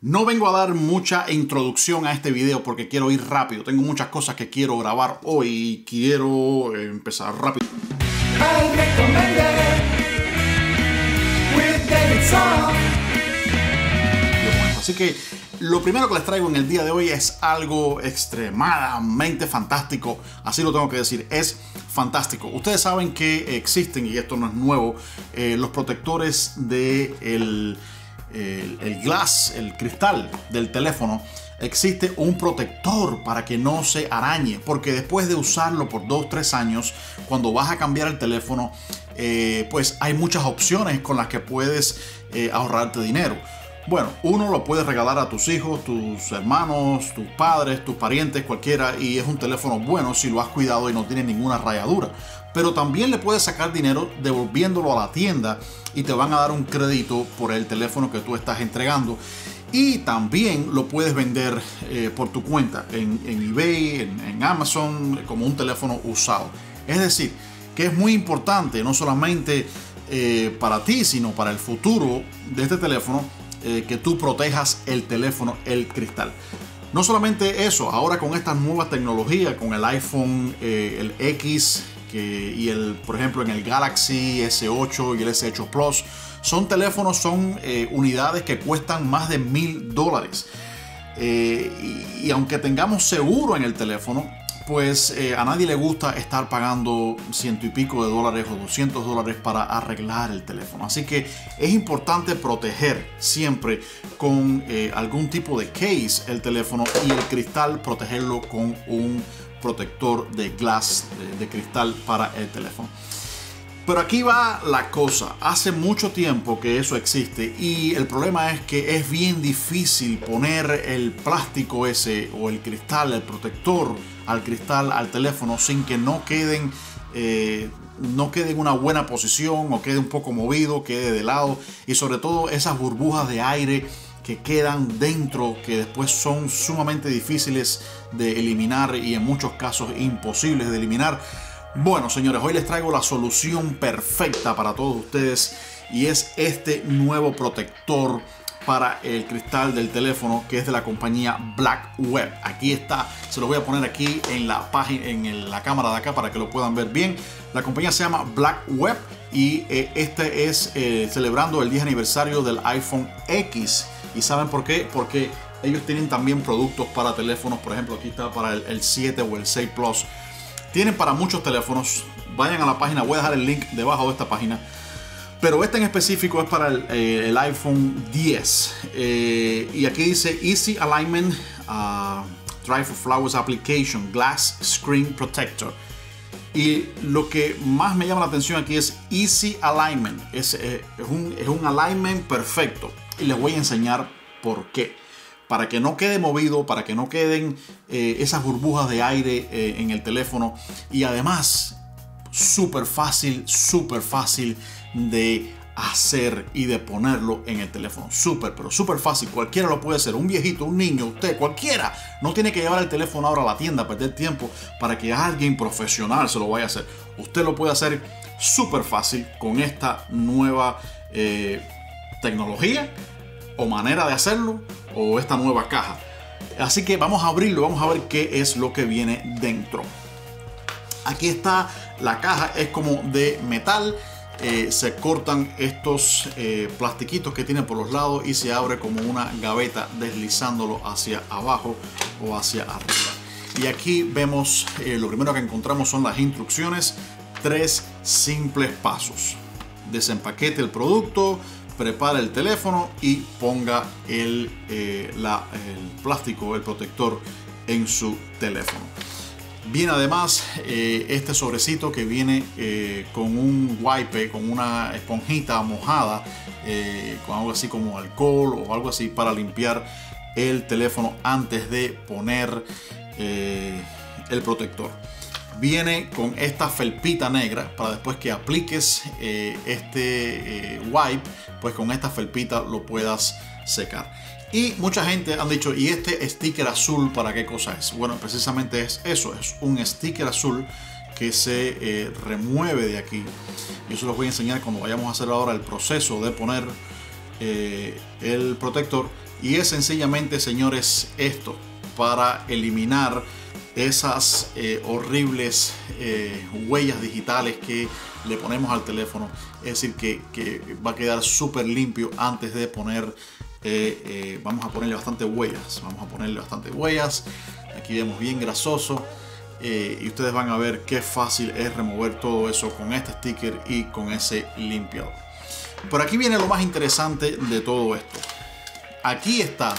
No vengo a dar mucha introducción a este video porque quiero ir rápido. Tengo muchas cosas que quiero grabar hoy y quiero empezar rápido. Así que lo primero que les traigo en el día de hoy es algo extremadamente fantástico. Así lo tengo que decir. Es fantástico. Ustedes saben que existen, y esto no es nuevo, eh, los protectores de el glass, el cristal del teléfono, existe un protector para que no se arañe. Porque después de usarlo por 2-3 años, cuando vas a cambiar el teléfono, eh, pues hay muchas opciones con las que puedes eh, ahorrarte dinero. Bueno, uno lo puedes regalar a tus hijos, tus hermanos, tus padres, tus parientes, cualquiera, y es un teléfono bueno si lo has cuidado y no tiene ninguna rayadura. Pero también le puedes sacar dinero devolviéndolo a la tienda y te van a dar un crédito por el teléfono que tú estás entregando. Y también lo puedes vender eh, por tu cuenta en, eBay, en, Amazon, como un teléfono usado. Es decir, que es muy importante, no solamente eh, para ti, sino para el futuro de este teléfono, eh, que tú protejas el teléfono, el cristal. No solamente eso, ahora con estas nuevas tecnologías, con el iPhone, el X y el, por ejemplo, en el Galaxy S8 y el S8 Plus, son teléfonos, son eh, unidades que cuestan más de mil dólares. Eh, y, aunque tengamos seguro en el teléfono, pues eh, a nadie le gusta estar pagando ciento y pico de dólares o 200 dólares para arreglar el teléfono. Así que es importante proteger siempre con algún tipo de case el teléfono y el cristal protegerlo con un protector de glass, de, cristal para el teléfono. Pero aquí va la cosa. Hace mucho tiempo que eso existe y el problema es que es bien difícil poner el plástico ese o el cristal, el protector al cristal, al teléfono sin que no queden, eh, no quede en una buena posición o quede un poco movido, quede de lado y sobre todo esas burbujas de aire que quedan dentro, que después son sumamente difíciles de eliminar y en muchos casos imposibles de eliminar. Bueno, señores, hoy les traigo la solución perfecta para todos ustedes y es este nuevo protector para el cristal del teléfono que es de la compañía Black Web. Aquí está, se lo voy a poner aquí en la página, en la cámara de acá para que lo puedan ver bien. La compañía se llama Black Web y eh, este es eh, celebrando el 10 aniversario del iPhone X. ¿Y saben por qué? Porque ellos tienen también productos para teléfonos, por ejemplo, aquí está para el, 7 o el 6 Plus. Tienen para muchos teléfonos. Vayan a la página, voy a dejar el link debajo de esta página. Pero este en específico es para el, eh, iPhone 10. Eh, y aquí dice Easy Alignment uh, Drive for Flowers Application Glass Screen Protector. Y lo que más me llama la atención aquí es Easy Alignment. Es, eh, es, un, es un alignment perfecto y les voy a enseñar por qué. Para que no quede movido, para que no queden eh, esas burbujas de aire eh, en el teléfono. Y además, súper fácil, súper fácil de hacer y de ponerlo en el teléfono. Súper, pero súper fácil. Cualquiera lo puede hacer. Un viejito, un niño, usted, cualquiera. No tiene que llevar el teléfono ahora a la tienda perder tiempo para que alguien profesional se lo vaya a hacer. Usted lo puede hacer súper fácil con esta nueva eh, tecnología o manera de hacerlo o esta nueva caja. Así que vamos a abrirlo, vamos a ver qué es lo que viene dentro. Aquí está la caja, es como de metal. Eh, se cortan estos eh, plastiquitos que tiene por los lados y se abre como una gaveta deslizándolo hacia abajo o hacia arriba. Y aquí vemos, eh, lo primero que encontramos son las instrucciones, tres simples pasos. Desempaquete el producto, prepara el teléfono y ponga el, eh, el plástico, el protector en su teléfono. Viene además eh, este sobrecito que viene eh, con un wipe, con una esponjita mojada, con algo así como alcohol o algo así para limpiar el teléfono antes de poner el protector viene con esta felpita negra para después que apliques eh, este eh, wipe, pues con esta felpita lo puedas secar. Y mucha gente han dicho, ¿y este sticker azul para qué cosa es? Bueno, precisamente es eso, es un sticker azul que se eh, remueve de aquí. Y eso los voy a enseñar cuando vayamos a hacer ahora el proceso de poner el protector. Y es sencillamente, señores, esto para eliminar esas eh, horribles eh, huellas digitales que le ponemos al teléfono. Es decir, que, va a quedar súper limpio antes de poner, eh, vamos a ponerle bastante huellas. Vamos a ponerle bastante huellas. Aquí vemos bien grasoso. y ustedes van a ver qué fácil es remover todo eso con este sticker y con ese limpiador. Por aquí viene lo más interesante de todo esto. Aquí está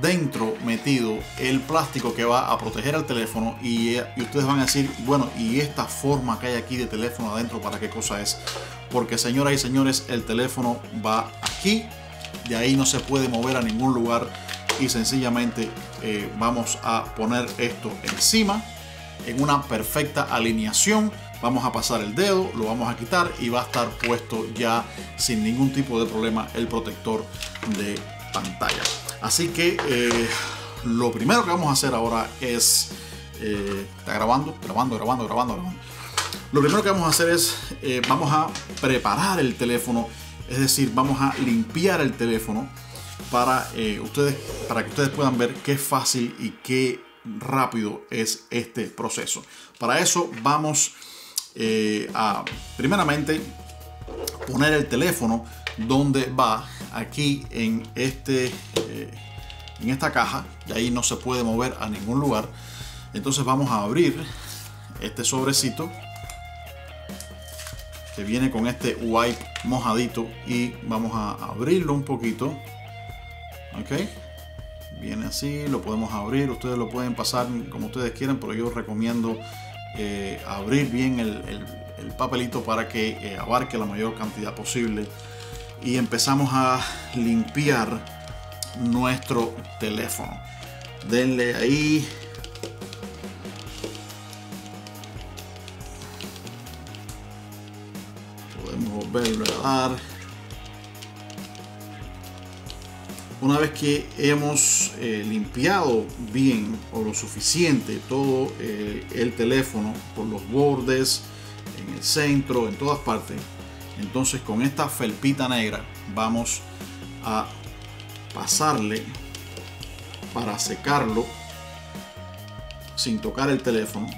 dentro metido el plástico que va a proteger al teléfono y, ustedes van a decir, bueno, ¿y esta forma que hay aquí de teléfono adentro para qué cosa es? Porque señoras y señores, el teléfono va aquí, de ahí no se puede mover a ningún lugar y sencillamente eh, vamos a poner esto encima en una perfecta alineación. Vamos a pasar el dedo, lo vamos a quitar y va a estar puesto ya sin ningún tipo de problema el protector de pantalla. Así que eh, lo primero que vamos a hacer ahora es... Eh, está grabando, grabando, grabando, grabando, grabando. Lo primero que vamos a hacer es, eh, vamos a preparar el teléfono, es decir, vamos a limpiar el teléfono para, ustedes, para que ustedes puedan ver qué fácil y qué rápido es este proceso. Para eso vamos a, primeramente, poner el teléfono donde va aquí en este eh, en esta caja y ahí no se puede mover a ningún lugar. Entonces vamos a abrir este sobrecito que viene con este wipe mojadito y vamos a abrirlo un poquito. Ok viene así lo podemos abrir ustedes lo pueden pasar como ustedes quieran pero yo recomiendo eh, abrir bien el, papelito para que eh, abarque la mayor cantidad posible y empezamos a limpiar nuestro teléfono. Denle ahí. Podemos volverlo a dar. Una vez que hemos eh, limpiado bien o lo suficiente todo eh, el teléfono por los bordes, en el centro, en todas partes, entonces con esta felpita negra vamos a pasarle para secarlo sin tocar el teléfono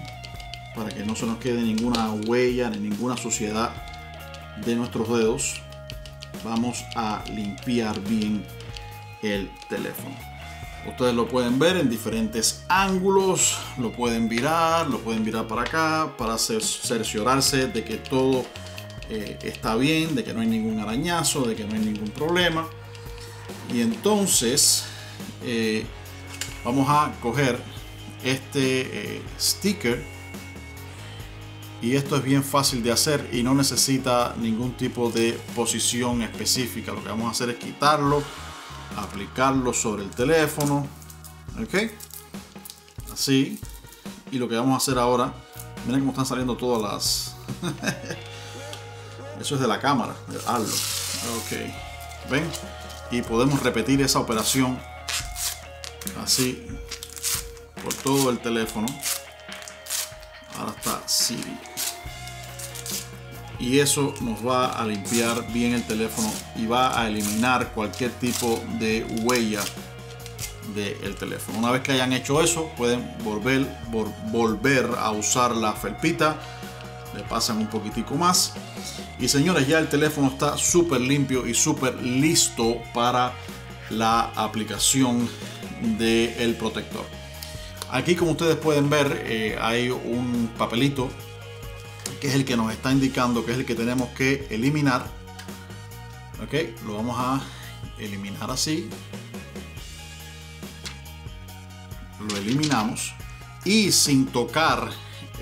para que no se nos quede ninguna huella ni ninguna suciedad de nuestros dedos. Vamos a limpiar bien el teléfono. Ustedes lo pueden ver en diferentes ángulos lo pueden virar lo pueden virar para acá para cerciorarse de que todo eh, está bien, de que no hay ningún arañazo, de que no hay ningún problema. Y entonces eh, vamos a coger este eh, sticker y esto es bien fácil de hacer y no necesita ningún tipo de posición específica. Lo que vamos a hacer es quitarlo, aplicarlo sobre el teléfono, ok, así. Y lo que vamos a hacer ahora, miren cómo están saliendo todas las Eso es de la cámara, de Arlo. Ok. ¿Ven? Y podemos repetir esa operación así por todo el teléfono. Ahora está Siri. Y eso nos va a limpiar bien el teléfono y va a eliminar cualquier tipo de huella del teléfono. Una vez que hayan hecho eso, pueden volver, volver a usar la felpita. Le pasan un poquitico más y señores, ya el teléfono está súper limpio y súper listo para la aplicación del protector. Aquí como ustedes pueden ver eh, hay un papelito que es el que nos está indicando que es el que tenemos que eliminar. Ok, lo vamos a eliminar así. Lo eliminamos y sin tocar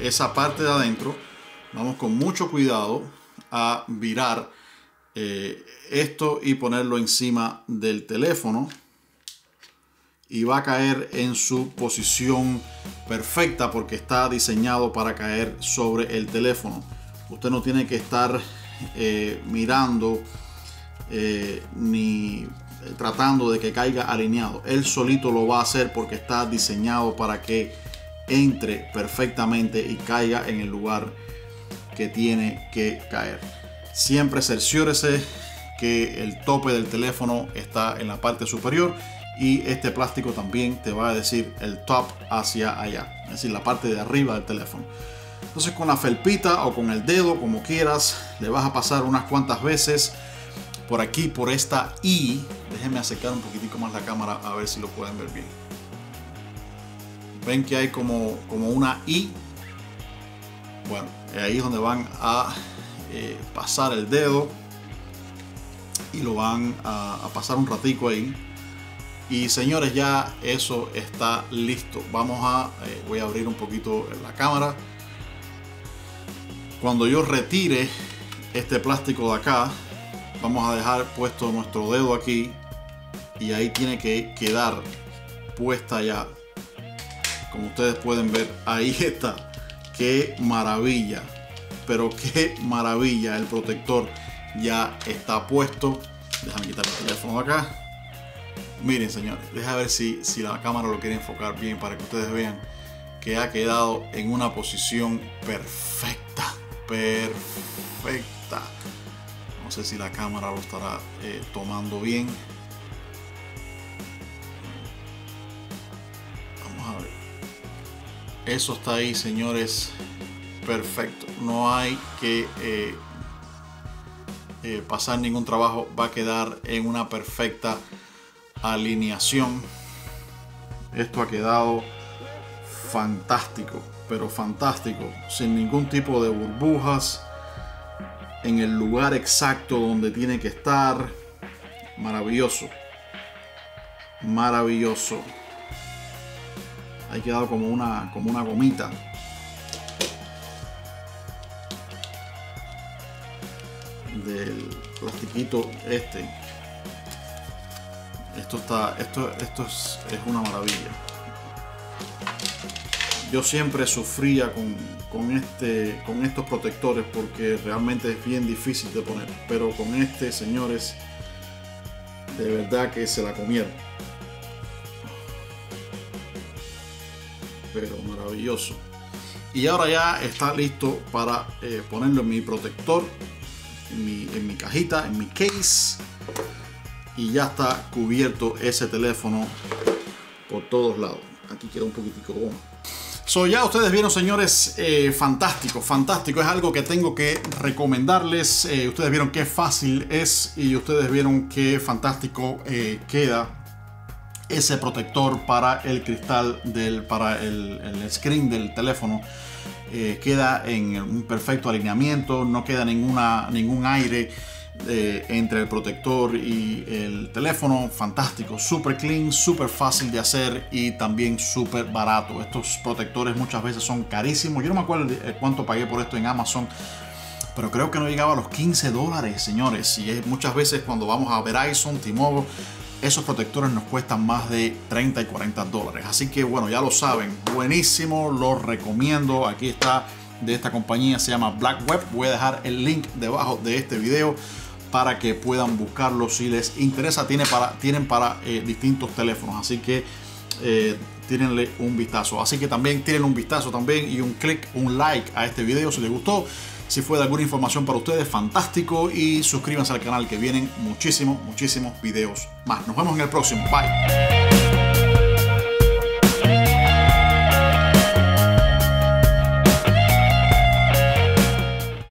esa parte de adentro, vamos con mucho cuidado a virar eh, esto y ponerlo encima del teléfono y va a caer en su posición perfecta porque está diseñado para caer sobre el teléfono. Usted no tiene que estar eh, mirando eh, ni tratando de que caiga alineado. Él solito lo va a hacer porque está diseñado para que entre perfectamente y caiga en el lugar que tiene que caer. Siempre cerciórese que el tope del teléfono está en la parte superior y este plástico también te va a decir el top hacia allá, es decir, la parte de arriba del teléfono. Entonces con la felpita o con el dedo, como quieras, le vas a pasar unas cuantas veces por aquí, por esta I. Déjenme acercar un poquitico más la cámara a ver si lo pueden ver bien. Ven que hay como, como una I. Bueno, ahí es donde van a eh, pasar el dedo y lo van a, pasar un ratico ahí. Y señores, ya eso está listo. Vamos a, eh, voy a abrir un poquito la cámara. Cuando yo retire este plástico de acá, vamos a dejar puesto nuestro dedo aquí y ahí tiene que quedar puesta ya. Como ustedes pueden ver, ahí está. Qué maravilla. Pero qué maravilla. El protector ya está puesto. Déjame quitar el teléfono acá. Miren, señores, deja ver si, si la cámara lo quiere enfocar bien para que ustedes vean que ha quedado en una posición perfecta. Perfecta. No sé si la cámara lo estará eh, tomando bien. Eso está ahí, señores. Perfecto. No hay que eh, eh, pasar ningún trabajo. Va a quedar en una perfecta alineación. Esto ha quedado fantástico, pero fantástico. Sin ningún tipo de burbujas en el lugar exacto donde tiene que estar. Maravilloso. Maravilloso. Ha quedado como una, como una gomita. Del plastiquito este. Esto está. Esto, esto es, es una maravilla. Yo siempre sufría con, con, este, con estos protectores porque realmente es bien difícil de poner. Pero con este, señores, de verdad que se la comieron. Pero maravilloso. Y ahora ya está listo para eh, ponerlo en mi protector, en mi, en mi cajita, en mi case. Y ya está cubierto ese teléfono por todos lados. Aquí queda un poquitico goma. So, ya ustedes vieron, señores, eh, fantástico, fantástico. Es algo que tengo que recomendarles. Eh, ustedes vieron qué fácil es y ustedes vieron qué fantástico eh, queda ese protector para el cristal del, para el, el screen del teléfono. queda en un perfecto alineamiento, no queda ninguna, ningún aire entre el protector y el teléfono. Fantástico, super clean, super fácil de hacer y también súper barato. Estos protectores muchas veces son carísimos. Yo no me acuerdo cuánto pagué por esto en Amazon. Pero creo que no llegaba a los 15 dólares, señores. Y muchas veces cuando vamos a Verizon, T-Mobile, esos protectores nos cuestan más de 30 y 40 dólares. Así que bueno, ya lo saben. Buenísimo, lo recomiendo. Aquí está de esta compañía, se llama Black Web. Voy a dejar el link debajo de este video para que puedan buscarlo si les interesa. Tienen para eh, distintos teléfonos, así que eh, tírenle un vistazo. Así que también tienen un vistazo también y un clic, un like a este video si les gustó. Si fue de alguna información para ustedes, fantástico. Y suscríbanse al canal que vienen muchísimos, muchísimos videos más. Nos vemos en el próximo. Bye.